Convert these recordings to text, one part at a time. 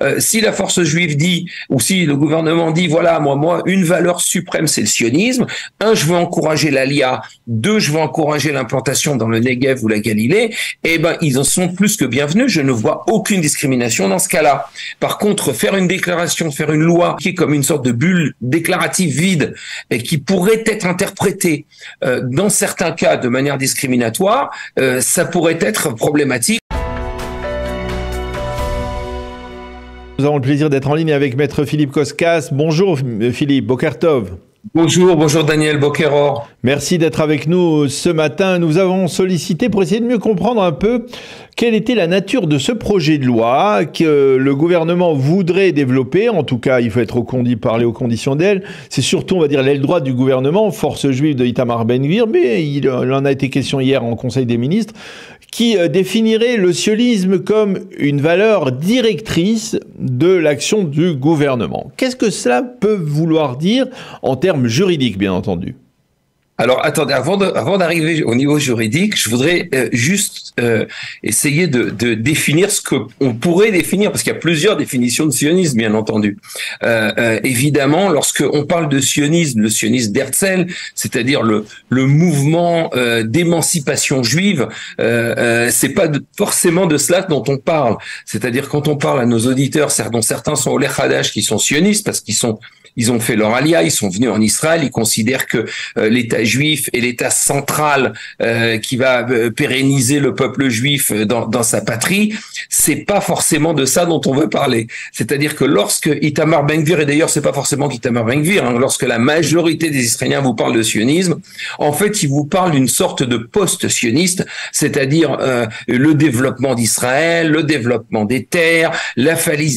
Euh, si la force juive dit, ou si le gouvernement dit, voilà, moi, moi, une valeur suprême, c'est le sionisme. Un, je veux encourager l'ALIA. Deux, je veux encourager l'implantation dans le Negev ou la Galilée. Eh ben, ils en sont plus que bienvenus. Je ne vois aucune discrimination dans ce cas-là. Par contre, faire une déclaration, faire une loi qui est comme une sorte de bulle déclarative vide et qui pourrait être interprétée euh, dans certains cas de manière discriminatoire, euh, ça pourrait être problématique. Nous avons le plaisir d'être en ligne avec Maître Philippe Koskas. Bonjour Philippe, Bokertov. Bonjour, bonjour Daniel Bokeror. Merci d'être avec nous ce matin. Nous avons sollicité pour essayer de mieux comprendre un peu quelle était la nature de ce projet de loi que le gouvernement voudrait développer. En tout cas, il faut être au condi, parler aux conditions d'elle. C'est surtout, on va dire, l'aile droite du gouvernement, force juive de Itamar Ben-Gvir, mais il en a été question hier en Conseil des ministres qui euh, définirait le sionisme comme une valeur directrice de l'action du gouvernement. Qu'est-ce que cela peut vouloir dire en termes juridiques, bien entendu? Alors attendez, avant avant d'arriver au niveau juridique, je voudrais euh, juste euh, essayer de, de, définir ce que on pourrait définir, parce qu'il y a plusieurs définitions de sionisme, bien entendu. Euh, évidemment, lorsque on parle de sionisme, le sionisme d'Herzl, c'est-à-dire le, le mouvement d'émancipation juive, c'est pas forcément de cela dont on parle. C'est-à-dire quand on parle à nos auditeurs, dont certains sont au Hadash, qui sont sionistes parce qu'ils sont ils ont fait leur alia, ils sont venus en Israël, ils considèrent que euh, l'État juif est l'État central euh, qui va euh, pérenniser le peuple juif dans, dans sa patrie. C'est pas forcément de ça dont on veut parler. C'est-à-dire que lorsque Itamar Ben-Gvir, et d'ailleurs c'est pas forcément qu'Itamar Ben-Gvir, hein, lorsque la majorité des Israéliens vous parlent de sionisme, en fait ils vous parlent d'une sorte de post-sioniste, c'est-à-dire le développement d'Israël, le développement des terres, la,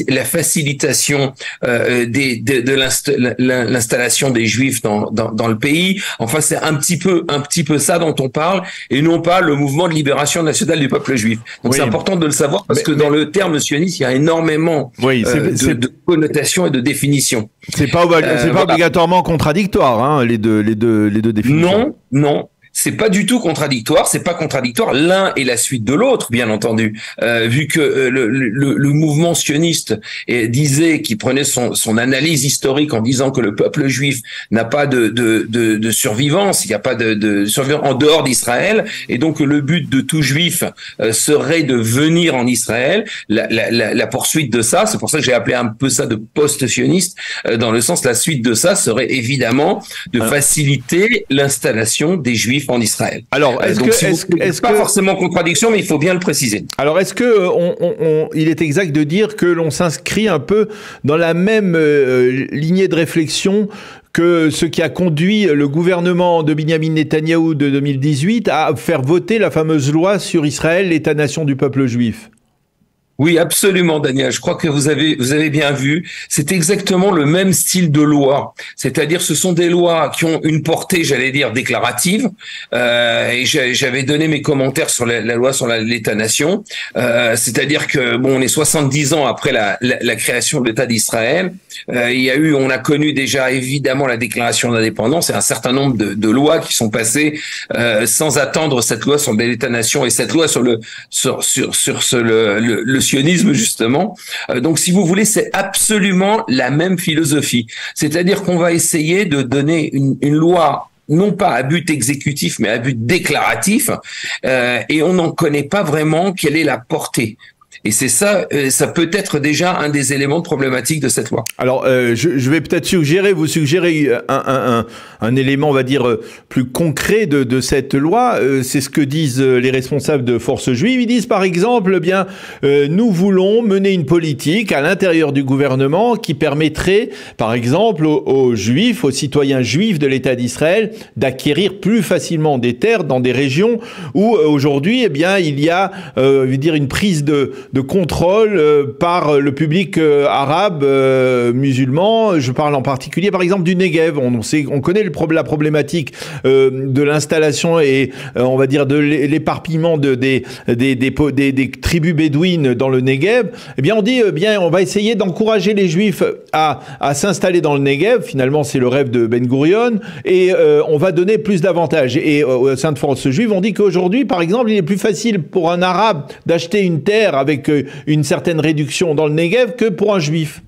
la facilitation des, de, de l'installation l'installation des juifs dans, dans, le pays. Enfin, c'est un petit peu un petit peu ça dont on parle et non pas le mouvement de libération nationale du peuple juif. Donc c'est important de le savoir parce que dans le terme sioniste, il y a énormément euh, de, connotations et de définitions. C'est pas, c'est pas euh, obligatoirement contradictoire, hein, les deux les deux les deux définitions. Non, non c'est pas du tout contradictoire, c'est pas contradictoire l'un et la suite de l'autre, bien entendu, euh, vu que euh, le, le, le, mouvement sioniste disait qu'il prenait son, son, analyse historique en disant que le peuple juif n'a pas de, de, de, de, survivance, il n'y a pas de, de survivance en dehors d'Israël, et donc le but de tout juif euh, serait de venir en Israël. La, la, la, poursuite de ça, c'est pour ça que j'ai appelé un peu ça de post-sioniste, euh, dans le sens la suite de ça serait évidemment de faciliter l'installation des juifs en Israël. Alors, euh, est-ce que, est-ce pas forcément contradiction, mais il faut bien le préciser. Alors, est-ce que euh, on, il est exact de dire que l'on s'inscrit un peu dans la même euh, lignée de réflexion que ce qui a conduit le gouvernement de Benjamin Netanyahou de 2018 à faire voter la fameuse loi sur Israël, l'État-nation du peuple juif? Oui, absolument, Daniel. Je crois que vous avez vous avez bien vu. C'est exactement le même style de loi. C'est-à-dire, ce sont des lois qui ont une portée, j'allais dire, déclarative. Euh, et j'avais donné mes commentaires sur la, loi sur l'État-nation. Euh, C'est-à-dire que bon, on est 70 ans après la, la, la création de l'État d'Israël. Euh, il y a eu, on a connu déjà évidemment la déclaration d'indépendance et un certain nombre de, de lois qui sont passées euh, sans attendre cette loi sur l'État-nation et cette loi sur le sur sur sur ce, le, le justement. Euh, donc si vous voulez, c'est absolument la même philosophie. C'est-à-dire qu'on va essayer de donner une, une loi non pas à but exécutif, mais à but déclaratif, euh, et on n'en connaît pas vraiment quelle est la portée. Et c'est ça, euh, ça peut être déjà un des éléments problématiques de cette loi. Alors, euh, je, vais peut-être suggérer, vous suggérer un, un, un, élément, on va dire, euh, plus concret de, de cette loi. c'est ce que disent les responsables de Force Juive. Ils disent, par exemple, eh bien, nous voulons mener une politique à l'intérieur du gouvernement qui permettrait, par exemple, aux, Juifs, aux citoyens juifs de l'État d'Israël, d'acquérir plus facilement des terres dans des régions où aujourd'hui, eh bien, il y a, euh, dire, une prise de de contrôle euh, par le public euh, arabe euh, musulman. Je parle en particulier, par exemple, du Negev. On, sait, on connaît la problématique de l'installation et, on va dire, de l'éparpillement de, des, tribus bédouines dans le Negev. Eh bien, on dit, bien, on va essayer d'encourager les Juifs à, s'installer dans le Negev. Finalement, c'est le rêve de Ben Gurion. Et on va donner plus d'avantages. Et au sein de force juive, on dit qu'aujourd'hui, par exemple, il est plus facile pour un arabe d'acheter une terre avec avec une certaine réduction dans le Negev que pour un juif.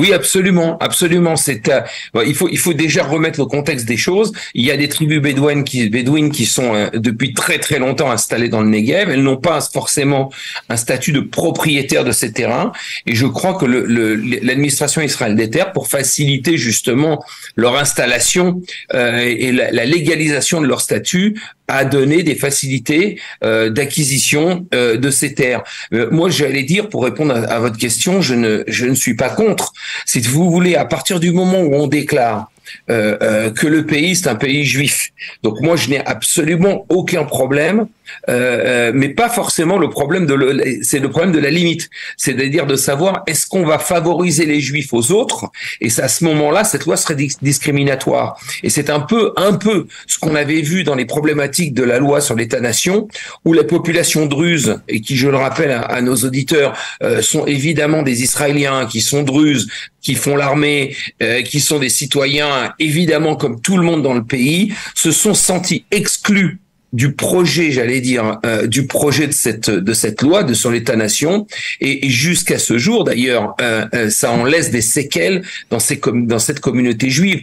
Oui, absolument, absolument. Euh, il faut déjà remettre le contexte des choses. Il y a des tribus bédouines qui sont euh, depuis très très longtemps installées dans le Negev. Elles n'ont pas forcément un statut de propriétaire de ces terrains. Et je crois que l'administration israélienne des terres, pour faciliter justement leur installation euh, et la, légalisation de leur statut, a donné des facilités euh, d'acquisition euh, de ces terres. Euh, moi, j'allais dire, pour répondre à, à, votre question, je ne, je ne suis pas contre. Si vous voulez, à partir du moment où on déclare euh, euh, que le pays c'est un pays juif. Donc moi je n'ai absolument aucun problème, euh, mais pas forcément le problème de c'est le problème de la limite, c'est-à-dire de savoir est-ce qu'on va favoriser les juifs aux autres? Et à ce moment-là cette loi serait discriminatoire. Et c'est un peu un peu ce qu'on avait vu dans les problématiques de la loi sur l'État-nation où la population druze et qui je le rappelle à, à nos auditeurs sont évidemment des Israéliens qui sont druzes qui font l'armée, euh, qui sont des citoyens, évidemment comme tout le monde dans le pays, se sont sentis exclus du projet, j'allais dire, euh, du projet de cette de cette loi de sur l'État-nation, et, jusqu'à ce jour, d'ailleurs, euh, euh, ça en laisse des séquelles dans ces dans cette communauté juive,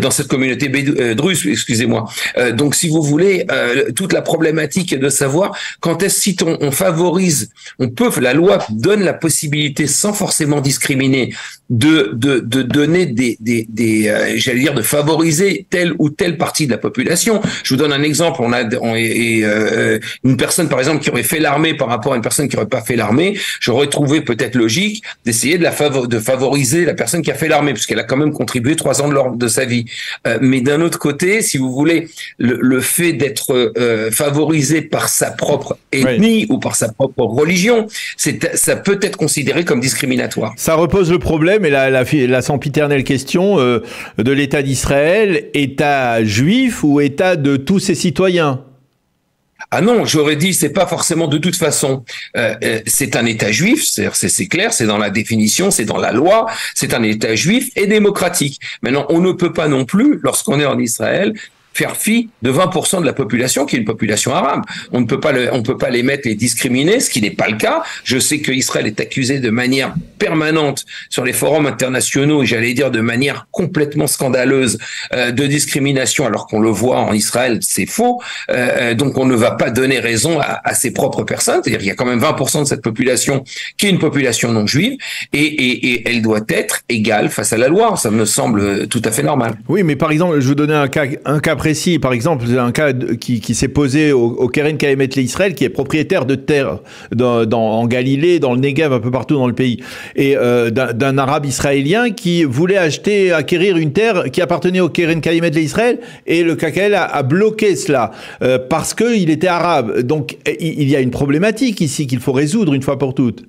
dans cette communauté druze, excusez-moi. donc, si vous voulez, toute la problématique est de savoir quand est-ce si on, on, favorise, on peut, la loi donne la possibilité, sans forcément discriminer, de de, de donner des des, des j'allais dire, de favoriser telle ou telle partie de la population. Je vous donne un exemple. On a et, euh, une personne par exemple qui aurait fait l'armée par rapport à une personne qui aurait pas fait l'armée, j'aurais trouvé peut-être logique d'essayer de la de favoriser la personne qui a fait l'armée puisqu'elle a quand même contribué trois ans de, de sa vie. Euh, mais d'un autre côté, si vous voulez, le, le fait d'être euh, favorisé par sa propre ethnie ou par sa propre religion, c'est ça peut être considéré comme discriminatoire. Ça repose le problème la, la sempiternelle question euh, de l'État d'Israël, État juif ou État de tous ses citoyens? Ah non, j'aurais dit c'est pas forcément de toute façon. Euh, euh c'est un État juif, c'est clair, c'est dans la définition, c'est dans la loi, c'est un État juif et démocratique. Maintenant, on ne peut pas non plus, lorsqu'on est en Israël, faire fi de 20% de la population qui est une population arabe. On ne peut pas le, on peut pas les mettre, les discriminer, ce qui n'est pas le cas. Je sais que Israël est accusé de manière permanente sur les forums internationaux et j'allais dire de manière complètement scandaleuse euh, de discrimination, alors qu'on le voit en Israël, c'est faux. Euh, euh, donc on ne va pas donner raison à, à ses propres personnes. C'est-à-dire qu'il y a quand même 20% de cette population qui est une population non juive et, et, et elle doit être égale face à la loi. Ça me semble tout à fait normal. Oui, mais par exemple, je vous donnais un cas, un cas précis, par exemple, un cas qui, s'est posé au, Keren Kaemet Israël, qui est propriétaire de terres en Galilée, dans le Negev, un peu partout dans le pays, et euh, d'un arabe israélien qui voulait acheter, acquérir une terre qui appartenait au Keren Kaemet Israël, et le KKL a, a bloqué cela euh, parce qu'il était arabe. Donc il y a une problématique ici qu'il faut résoudre une fois pour toutes.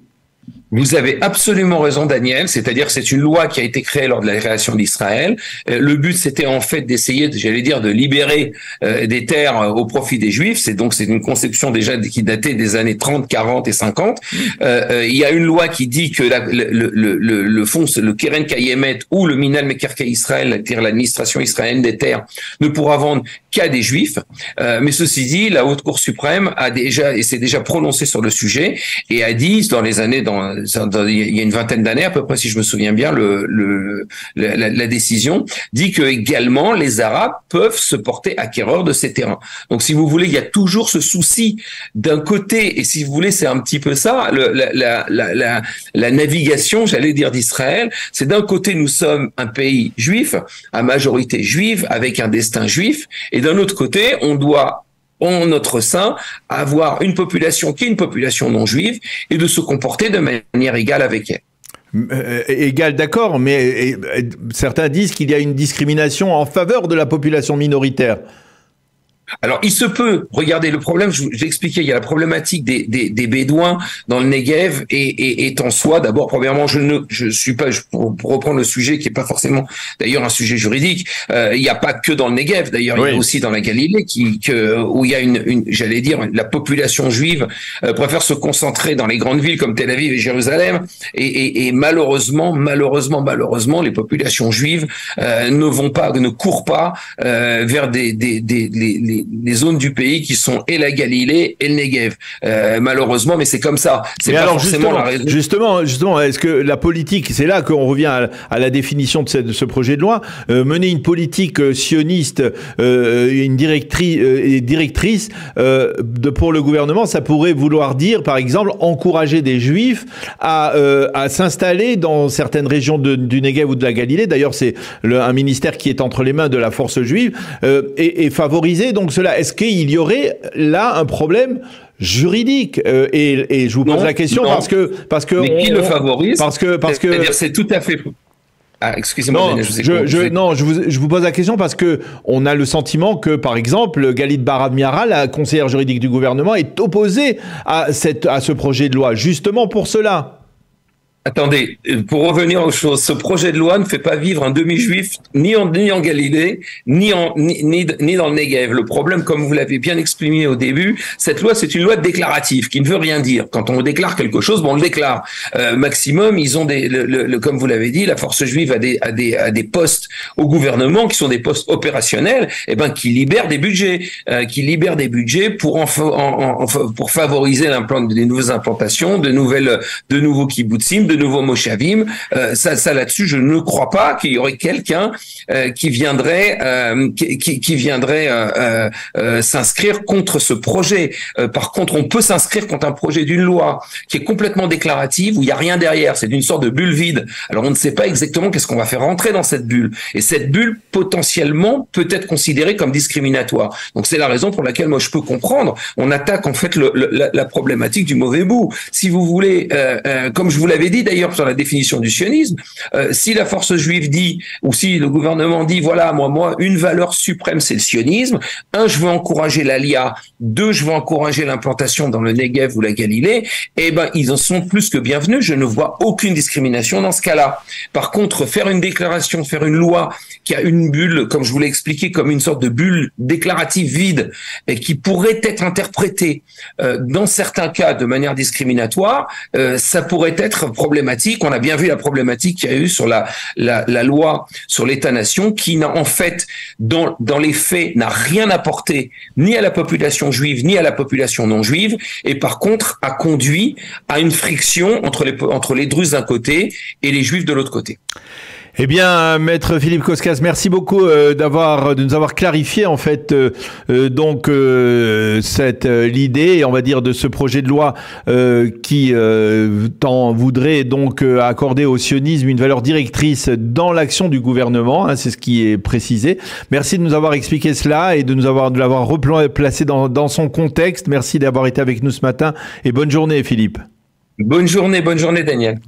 Vous avez absolument raison, Daniel. C'est-à-dire, c'est une loi qui a été créée lors de la création d'Israël. Euh, le but, c'était en fait d'essayer, j'allais dire, de libérer euh, des terres euh, au profit des Juifs. C'est donc c'est une conception déjà qui datait des années 30, 40 et 50. il y a une loi qui dit que la, le, le, le, le fonds, le Keren Kayemet ou le Minal Mekarka Israël, c'est-à-dire l'administration israélienne des terres, ne pourra vendre qu'à des Juifs. mais ceci dit, la Haute Cour suprême a déjà et s'est déjà prononcée sur le sujet et a dit dans les années dans il y a une vingtaine d'années à peu près, si je me souviens bien, le, le la, la, décision dit que également les Arabes peuvent se porter acquéreurs de ces terrains. Donc, si vous voulez, il y a toujours ce souci d'un côté, et si vous voulez, c'est un petit peu ça, le, la, la, la, navigation, j'allais dire d'Israël, c'est d'un côté nous sommes un pays juif, à majorité juive, avec un destin juif, et d'un autre côté, on doit en notre sein avoir une population qui est une population non juive et de se comporter de manière égale avec elle. Euh, égal, d'accord, mais certains disent qu'il y a une discrimination en faveur de la population minoritaire. Alors, il se peut, regardez, le problème, je vous expliqué, il y a la problématique des, des, des Bédouins dans le Negev et, et, en soi, d'abord, premièrement, je ne je suis pas, pour, reprendre le sujet qui est pas forcément d'ailleurs un sujet juridique, euh, il n'y a pas que dans le Negev, d'ailleurs, il y a aussi dans la Galilée, qui, que, où il y a une, une j'allais dire, la population juive euh, préfère se concentrer dans les grandes villes comme Tel Aviv et Jérusalem, et, et, et malheureusement, malheureusement, malheureusement, les populations juives euh, ne vont pas, ne courent pas euh, vers des, des, des, des les, zones du pays qui sont et la Galilée et le Negev. Euh, malheureusement, mais c'est comme ça. C'est pas alors forcément la raison. Justement, justement, est-ce que la politique, c'est là qu'on revient à, la définition de, ce projet de loi, euh, mener une politique euh, sioniste, une directrice, directrice de, pour le gouvernement, ça pourrait vouloir dire, par exemple, encourager des juifs à, à s'installer dans certaines régions du Negev ou de la Galilée. D'ailleurs, c'est un ministère qui est entre les mains de la force juive et, et favoriser donc cela. Est-ce qu'il y aurait là un problème juridique euh, et, et, je vous pose la question parce que parce que mais qui le favorise parce que parce que c'est tout à fait ah, excusez-moi. Non, je, je, non je, vous, je vous pose la question parce que on a le sentiment que, par exemple, Galit Barad Miara, la conseillère juridique du gouvernement, est opposée à, cette, à ce projet de loi, justement pour cela. Attendez, pour revenir aux choses, ce projet de loi ne fait pas vivre un demi-juif ni en, ni en Galilée, ni, en, ni, ni, dans le Negev. Le problème, comme vous l'avez bien exprimé au début, cette loi, c'est une loi déclarative qui ne veut rien dire. Quand on déclare quelque chose, bon, on le déclare. Euh, maximum, ils ont des, le, comme vous l'avez dit, la force juive a des, a des, a des postes au gouvernement qui sont des postes opérationnels, et eh ben, qui libèrent des budgets, euh, qui libèrent des budgets pour en, en, pour favoriser l'implant des nouvelles implantations, de nouvelles, de nouveaux kibbutzim, nouveaux Moshavim. Euh, ça, là-dessus, je ne crois pas qu'il y aurait quelqu'un euh, qui viendrait, euh, qui, viendrait euh, s'inscrire contre ce projet. par contre, on peut s'inscrire contre un projet d'une loi qui est complètement déclarative où il y a rien derrière. C'est d'une sorte de bulle vide. Alors on ne sait pas exactement qu'est-ce qu'on va faire rentrer dans cette bulle. Et cette bulle potentiellement peut être considérée comme discriminatoire. Donc c'est la raison pour laquelle moi je peux comprendre. On attaque en fait la, problématique du mauvais bout. Si vous voulez, comme je vous l'avais dit d'ailleurs sur la définition du sionisme, euh, si la force juive dit, ou si le gouvernement dit, voilà, moi, moi, une valeur suprême, c'est le sionisme. Un, je veux encourager l'ALIA. Deux, je veux encourager l'implantation dans le Negev ou la Galilée. Eh ben, ils en sont plus que bienvenus. Je ne vois aucune discrimination dans ce cas-là. Par contre, faire une déclaration, faire une loi qui a une bulle, comme je vous l'ai expliqué, comme une sorte de bulle déclarative vide et qui pourrait être interprétée euh, dans certains cas de manière discriminatoire, euh, ça pourrait être On a bien vu la problématique qu'il y a eu sur la, loi sur l'État-nation qui n'a en fait, dans, dans les faits, n'a rien apporté ni à la population juive ni à la population non juive et par contre a conduit à une friction entre les, entre les Druzes d'un côté et les Juifs de l'autre côté. Eh bien, maître Philippe Koskas, merci beaucoup euh, d'avoir de nous avoir clarifié en fait euh, euh, donc cette l'idée, on va dire, de ce projet de loi qui tant voudrait donc accorder au sionisme une valeur directrice dans l'action du gouvernement. Hein, c'est ce qui est précisé. Merci de nous avoir expliqué cela et de nous avoir de l'avoir replacé dans, dans son contexte. Merci d'avoir été avec nous ce matin et bonne journée, Philippe. Bonne journée, bonne journée, Daniel.